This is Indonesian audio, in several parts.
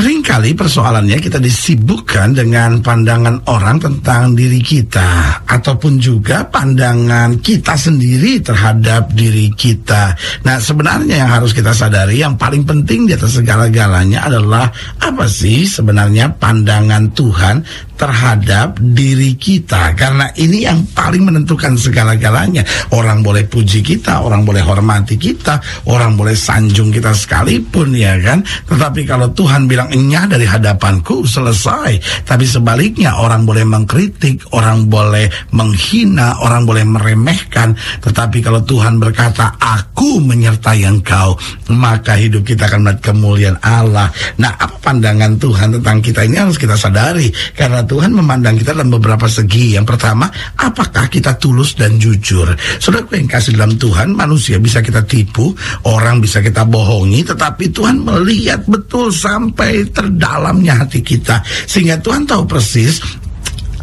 Seringkali persoalannya kita disibukkan dengan pandangan orang tentang diri kita ataupun juga pandangan kita sendiri terhadap diri kita. Nah, sebenarnya yang harus kita sadari yang paling penting di atas segala-galanya adalah apa sih sebenarnya pandangan Tuhan terhadap diri kita karena ini yang paling menentukan segala-galanya. Orang boleh puji kita, orang boleh hormati kita, orang boleh sanjung kita sekalipun ya kan. Tetapi kalau Tuhan bilang enyah dari hadapanku selesai. Tapi sebaliknya orang boleh mengkritik, orang boleh menghina, orang boleh meremehkan. Tetapi kalau Tuhan berkata, aku menyertai engkau, maka hidup kita akan melihat kemuliaan Allah. Nah, apa pandangan Tuhan tentang kita ini harus kita sadari. Karena Tuhan memandang kita dalam beberapa segi. Yang pertama, apakah kita tulus dan jujur? Saudara yang kasih dalam Tuhan, manusia bisa kita tipu, orang bisa kita bohongi, tetapi Tuhan melihat betul sampai terdalamnya hati kita. Sehingga Tuhan tahu persis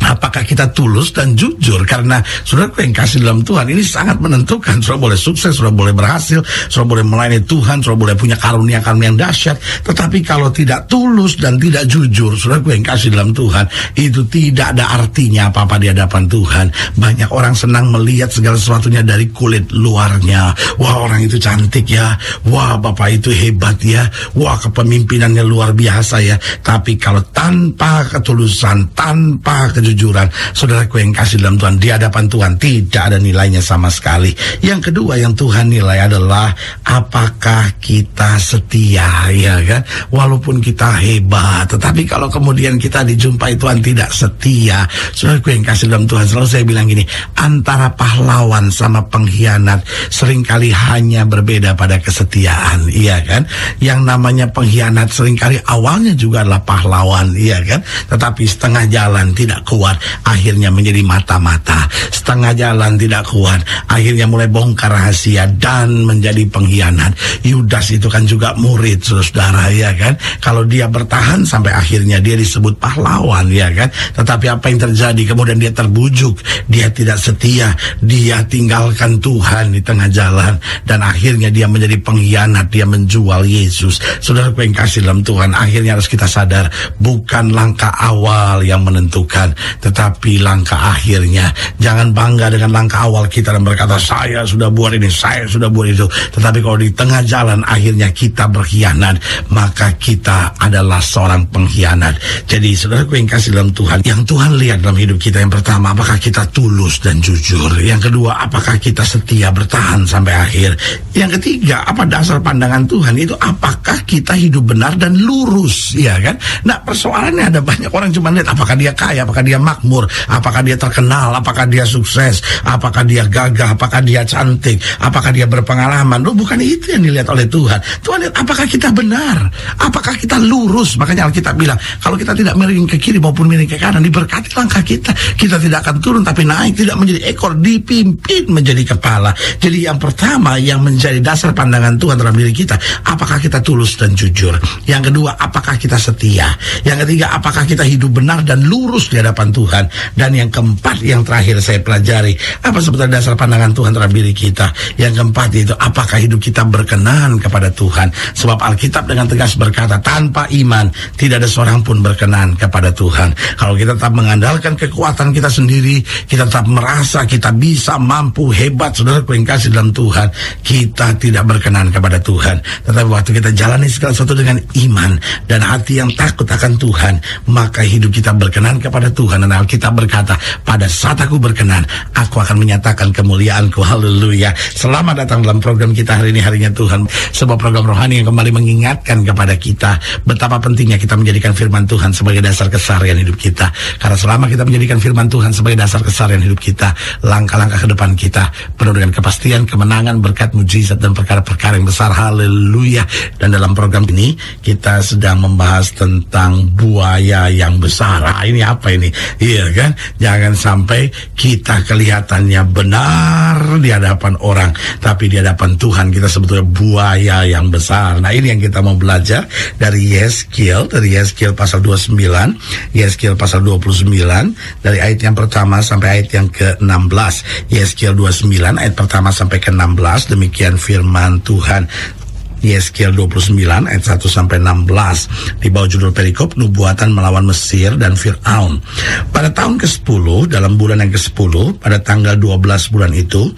apakah kita tulus dan jujur? Karena sudah yang kasih dalam Tuhan ini sangat menentukan. Sudah boleh sukses sudah boleh berhasil sudah boleh melayani Tuhan sudah boleh punya karunia karunia yang dahsyat. Tetapi kalau tidak tulus dan tidak jujur sudah yang kasih dalam Tuhan itu tidak ada artinya apa-apa di hadapan Tuhan. Banyak orang senang melihat segala sesuatunya dari kulit luarnya. Wah orang itu cantik ya. Wah bapak itu hebat ya. Wah kepemimpinannya luar biasa ya. Tapi kalau tanpa ketulusan tanpa kejujur kejujuran. Saudaraku yang kasih dalam Tuhan di hadapan Tuhan tidak ada nilainya sama sekali. Yang kedua yang Tuhan nilai adalah apakah kita setia ya kan? Walaupun kita hebat tetapi kalau kemudian kita dijumpai Tuhan tidak setia saudaraku yang kasih dalam Tuhan selalu saya bilang gini antara pahlawan sama pengkhianat sering kali hanya berbeda pada kesetiaan iya kan? Yang namanya pengkhianat sering kali awalnya juga adalah pahlawan iya kan? Tetapi setengah jalan tidak kuat kuat, akhirnya menjadi mata-mata. Setengah jalan tidak kuat, akhirnya mulai bongkar rahasia dan menjadi pengkhianat. Yudas itu kan juga murid, saudara ya kan. Kalau dia bertahan sampai akhirnya dia disebut pahlawan ya kan. Tetapi apa yang terjadi? Kemudian dia terbujuk, dia tidak setia, dia tinggalkan Tuhan di tengah jalan dan akhirnya dia menjadi pengkhianat, dia menjual Yesus. Saudara yang kasih dalam Tuhan, akhirnya harus kita sadar bukan langkah awal yang menentukan, tetapi langkah akhirnya jangan bangga dengan langkah awal kita dan berkata saya sudah buat ini, saya sudah buat itu. Tetapi kalau di tengah jalan akhirnya kita berkhianat, maka kita adalah seorang pengkhianat. Jadi saudaraku yang kasih dalam Tuhan, yang Tuhan lihat dalam hidup kita yang pertama, apakah kita tulus dan jujur? Yang kedua, apakah kita setia bertahan sampai akhir? Yang ketiga, apa dasar pandangan Tuhan itu? Apakah kita hidup benar dan lurus, ya kan? Nah persoalannya ada banyak orang cuma lihat apakah dia kaya, apakah dia makmur, apakah dia terkenal, apakah dia sukses, apakah dia gagah, apakah dia cantik, apakah dia berpengalaman. Loh, bukan itu yang dilihat oleh Tuhan. Tuhan lihat apakah kita benar, apakah kita lurus. Makanya Alkitab bilang, kalau kita tidak miring ke kiri maupun miring ke kanan, diberkati langkah kita. Kita tidak akan turun tapi naik, tidak menjadi ekor, dipimpin menjadi kepala. Jadi yang pertama yang menjadi dasar pandangan Tuhan dalam diri kita, apakah kita tulus dan jujur. Yang kedua, apakah kita setia. Yang ketiga, apakah kita hidup benar dan lurus di hadapan Tuhan. Dan yang keempat yang terakhir saya pelajari, apa sebetulnya dasar pandangan Tuhan terhadap diri kita. Yang keempat itu apakah hidup kita berkenan kepada Tuhan. Sebab Alkitab dengan tegas berkata, tanpa iman tidak ada seorang pun berkenan kepada Tuhan. Kalau kita tetap mengandalkan kekuatan kita sendiri, kita tetap merasa kita bisa, mampu, hebat, saudara yang kasih dalam Tuhan, kita tidak berkenan kepada Tuhan. Tetapi waktu kita jalani segala sesuatu dengan iman dan hati yang takut akan Tuhan, maka hidup kita berkenan kepada Tuhan dan Alkitab berkata, pada saat aku berkenan, aku akan menyatakan kemuliaanku. Haleluya. Selamat datang dalam program kita hari ini, harinya Tuhan. Sebuah program rohani yang kembali mengingatkan kepada kita betapa pentingnya kita menjadikan firman Tuhan sebagai dasar keseharian hidup kita. Karena selama kita menjadikan firman Tuhan sebagai dasar keseharian hidup kita, langkah-langkah ke depan kita penuh dengan kepastian, kemenangan, berkat, mujizat, dan perkara-perkara yang besar. Haleluya. Dan dalam program ini, kita sedang membahas tentang buaya yang besar. Ah, ini apa ini? Iya kan? Jangan sampai kita kelihatannya benar di hadapan orang, tapi di hadapan Tuhan kita sebetulnya buaya yang besar. Nah ini yang kita mau belajar dari Yeskiel, dari Yeskiel pasal 29, Yeskiel pasal 29, dari ayat yang pertama sampai ayat yang ke-16. Yeskiel 29 ayat pertama sampai ke-16, demikian firman Tuhan. Yeskiel 29 ayat 1 sampai 16 di bawah judul perikop nubuatan melawan Mesir dan Firaun. Pada tahun ke-10 dalam bulan yang ke-10 pada tanggal 12 bulan itu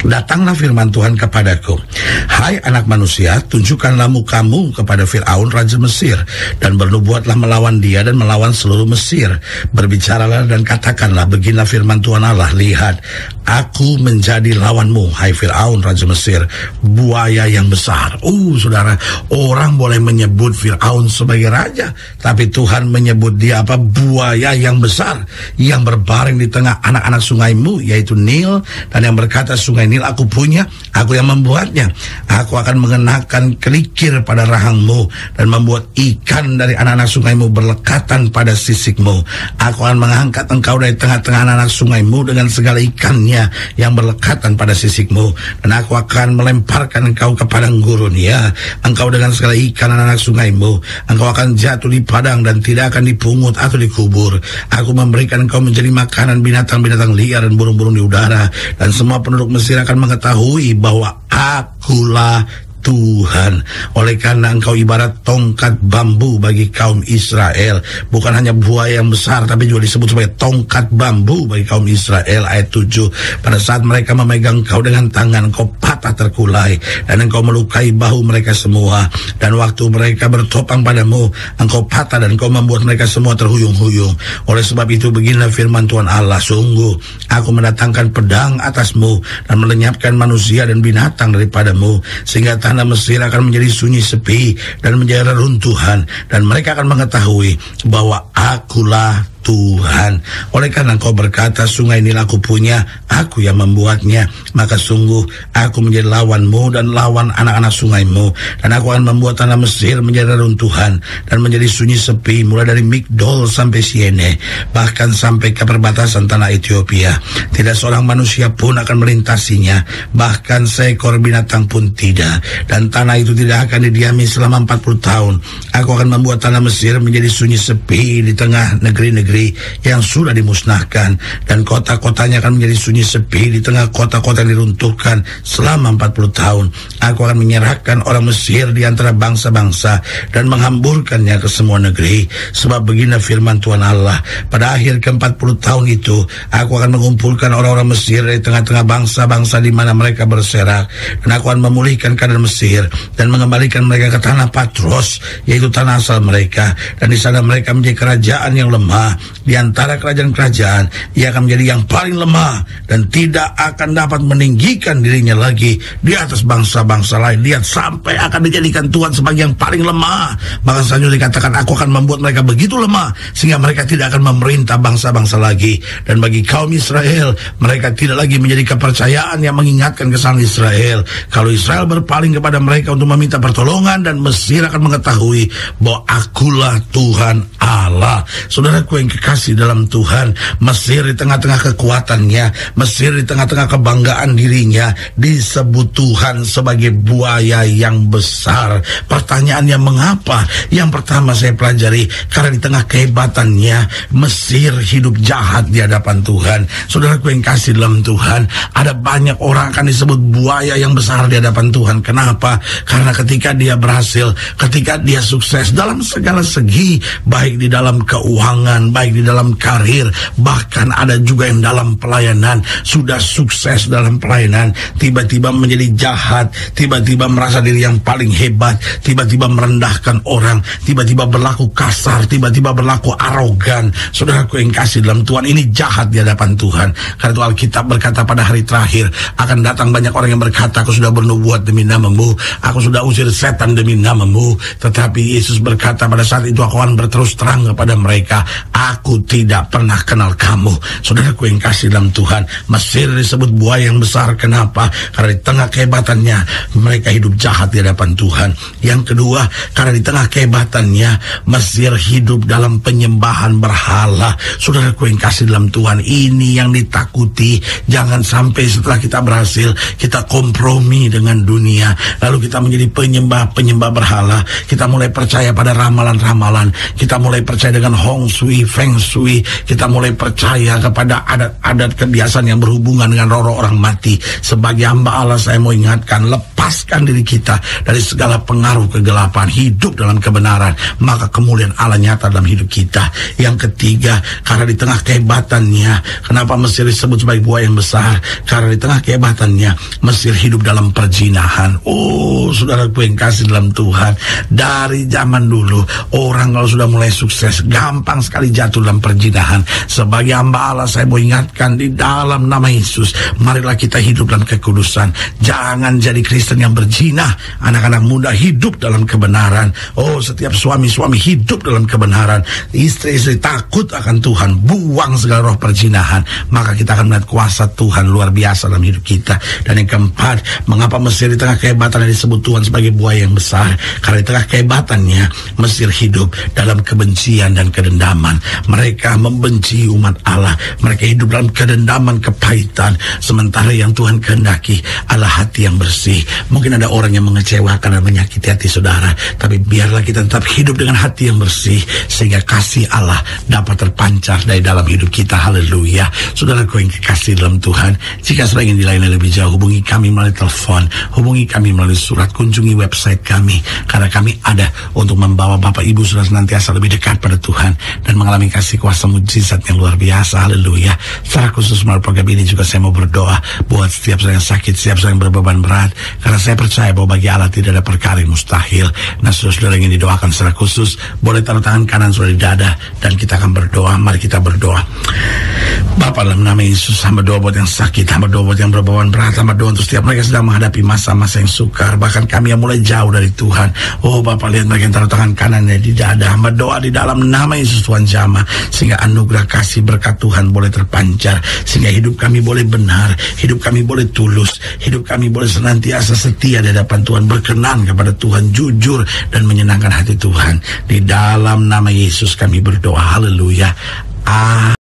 Datanglah firman Tuhan kepadaku, Hai anak manusia, tunjukkanlah mukamu kepada Fir'aun Raja Mesir, dan bernubuatlah melawan dia dan melawan seluruh Mesir. Berbicaralah dan katakanlah, beginilah firman Tuhan Allah, lihat, aku menjadi lawanmu, hai Fir'aun Raja Mesir, buaya yang besar. Uh, saudara, orang boleh menyebut Fir'aun sebagai raja, tapi Tuhan menyebut dia apa? Buaya yang besar, yang berbaring di tengah anak-anak sungaimu, yaitu Nil, dan yang berkata sungai Nil aku punya, aku yang membuatnya. Aku akan mengenakan kelikir pada rahangmu dan membuat ikan dari anak-anak sungaimu berlekatan pada sisikmu. Aku akan mengangkat engkau dari tengah-tengah anak-anak sungaimu dengan segala ikannya yang berlekatan pada sisikmu. Dan aku akan melemparkan engkau ke padang gurun ya. Engkau dengan segala ikan anak-anak sungaimu. Engkau akan jatuh di padang dan tidak akan dipungut atau dikubur. Aku memberikan engkau menjadi makanan binatang-binatang liar dan burung-burung di udara. Dan semua penduduk Mesir akan mengetahui bahwa akulah Tuhan. Oleh karena engkau ibarat tongkat bambu bagi kaum Israel. Bukan hanya buaya yang besar, tapi juga disebut sebagai tongkat bambu bagi kaum Israel. Ayat 7. Pada saat mereka memegang engkau dengan tangan, engkau patah terkulai. Dan engkau melukai bahu mereka semua. Dan waktu mereka bertopang padamu, engkau patah dan engkau membuat mereka semua terhuyung-huyung. Oleh sebab itu beginilah firman Tuhan Allah. Sungguh, aku mendatangkan pedang atasmu dan melenyapkan manusia dan binatang daripadamu. Sehingga tanah Mesir akan menjadi sunyi sepi dan menjadi reruntuhan dan mereka akan mengetahui bahwa akulah Tuhan. Oleh karena engkau berkata sungai ini aku punya, aku yang membuatnya. Maka sungguh aku menjadi lawanmu dan lawan anak-anak sungaimu. Dan aku akan membuat tanah Mesir menjadi runtuhan dan menjadi sunyi sepi mulai dari Migdol sampai Siene. Bahkan sampai ke perbatasan tanah Ethiopia. Tidak seorang manusia pun akan melintasinya. Bahkan seekor binatang pun tidak. Dan tanah itu tidak akan didiami selama 40 tahun. Aku akan membuat tanah Mesir menjadi sunyi sepi di tengah negeri-negeri negeri yang sudah dimusnahkan dan kota-kotanya akan menjadi sunyi sepi di tengah kota-kota yang diruntuhkan selama 40 tahun. Aku akan menyerahkan orang Mesir di antara bangsa-bangsa dan menghamburkannya ke semua negeri. Sebab begini firman Tuhan Allah, pada akhir ke-40 tahun itu, aku akan mengumpulkan orang-orang Mesir dari tengah-tengah bangsa-bangsa di mana mereka berserak. Dan aku akan memulihkan keadaan Mesir dan mengembalikan mereka ke tanah Patros, yaitu tanah asal mereka. Dan di sana mereka menjadi kerajaan yang lemah di antara kerajaan-kerajaan ia akan menjadi yang paling lemah dan tidak akan dapat meninggikan dirinya lagi di atas bangsa-bangsa lain. Lihat sampai akan dijadikan Tuhan sebagai yang paling lemah. Maka selanjutnya dikatakan aku akan membuat mereka begitu lemah sehingga mereka tidak akan memerintah bangsa-bangsa lagi. Dan bagi kaum Israel mereka tidak lagi menjadi kepercayaan yang mengingatkan kesalahan Israel. Kalau Israel berpaling kepada mereka untuk meminta pertolongan dan Mesir akan mengetahui bahwa akulah Tuhan Allah saudaraku yang kekasih dalam Tuhan. Mesir di tengah-tengah kekuatannya, Mesir di tengah-tengah kebanggaan dirinya, disebut Tuhan sebagai buaya yang besar. Pertanyaannya mengapa? Yang pertama saya pelajari, karena di tengah kehebatannya, Mesir hidup jahat di hadapan Tuhan. Saudaraku yang kasih dalam Tuhan, ada banyak orang akan disebut buaya yang besar di hadapan Tuhan. Kenapa? Karena ketika dia berhasil, ketika dia sukses dalam segala segi, baik di dalam keuangan, baik di dalam karir, bahkan ada juga yang dalam pelayanan sudah sukses dalam pelayanan, tiba-tiba menjadi jahat, tiba-tiba merasa diri yang paling hebat, tiba-tiba merendahkan orang, tiba-tiba berlaku kasar, tiba-tiba berlaku arogan. Saudaraku yang kasih dalam Tuhan ini jahat di hadapan Tuhan. Karena itu Alkitab berkata pada hari terakhir akan datang banyak orang yang berkata aku sudah bernubuat demi namamu, aku sudah usir setan demi namamu. Tetapi Yesus berkata pada saat itu aku akan berterus terang kepada mereka, Aku tidak pernah kenal kamu. Saudaraku yang kasih dalam Tuhan. Mesir disebut buaya yang besar. Kenapa? Karena di tengah kehebatannya mereka hidup jahat di hadapan Tuhan. Yang kedua, karena di tengah kehebatannya Mesir hidup dalam penyembahan berhala. Saudaraku yang kasih dalam Tuhan. Ini yang ditakuti. Jangan sampai setelah kita berhasil kita kompromi dengan dunia. Lalu kita menjadi penyembah-penyembah berhala. Kita mulai percaya pada ramalan-ramalan. Kita mulai mulai percaya dengan Hong Sui, Feng Shui, kita mulai percaya kepada adat-adat kebiasaan yang berhubungan dengan roh orang mati. Sebagai hamba Allah saya mau ingatkan, lepaskan diri kita dari segala pengaruh kegelapan, hidup dalam kebenaran, maka kemuliaan Allah nyata dalam hidup kita. Yang ketiga, karena di tengah kehebatannya, kenapa Mesir disebut sebagai buah yang besar? Karena di tengah kehebatannya, Mesir hidup dalam perjinahan. Oh, saudara yang kasih dalam Tuhan, dari zaman dulu, orang kalau sudah mulai sukses, gampang sekali jatuh dalam perjinahan. Sebagai hamba Allah, saya mau ingatkan di dalam nama Yesus, marilah kita hidup dalam kekudusan. Jangan jadi Kristen yang berzina. Anak-anak muda hidup dalam kebenaran. Oh, setiap suami-suami hidup dalam kebenaran. Istri-istri takut akan Tuhan, buang segala roh perjinahan. Maka kita akan melihat kuasa Tuhan luar biasa dalam hidup kita. Dan yang keempat, mengapa Mesir di tengah kehebatan yang disebut Tuhan sebagai buah yang besar? Karena di tengah kehebatannya, Mesir hidup dalam kebencian dan kedendaman. Mereka membenci umat Allah. Mereka hidup dalam kedendaman, kepahitan. Sementara yang Tuhan kehendaki adalah hati yang bersih. Mungkin ada orang yang mengecewakan dan menyakiti hati saudara. Tapi biarlah kita tetap hidup dengan hati yang bersih. Sehingga kasih Allah dapat terpancar dari dalam hidup kita. Haleluya. Saudara yang kekasih dalam Tuhan. Jika sudah ingin dilayani lebih jauh, hubungi kami melalui telepon. Hubungi kami melalui surat. Kunjungi website kami. Karena kami ada untuk membawa Bapak Ibu sudah senantiasa lebih dekat pada Tuhan. Dan mengalami kasih kuasa mujizat yang luar biasa. Haleluya. Secara khusus melalui program ini juga saya mau berdoa buat setiap saya yang sakit, setiap saya yang berbeban berat. Karena saya percaya bahwa bagi Allah tidak ada perkara yang mustahil. Nah, saudara-saudara ingin didoakan secara khusus, boleh taruh tangan kanan sudah di dada dan kita akan berdoa. Mari kita berdoa. Bapak dalam nama Yesus, hamba doa buat yang sakit, hamba doa buat yang berbeban berat, hamba doa untuk setiap mereka sedang menghadapi masa-masa yang sukar, bahkan kami yang mulai jauh dari Tuhan. Oh Bapak lihat mereka yang taruh tangan kanannya di dada, hamba doa di dalam nama Yesus Tuhan Jama, sehingga anugerah kasih berkat Tuhan boleh terpancar, sehingga hidup kami boleh benar, hidup kami boleh tulus, hidup kami boleh senantiasa setia di hadapan Tuhan, berkenan kepada Tuhan, jujur dan menyenangkan hati Tuhan. Di dalam nama Yesus kami berdoa, haleluya. Ah.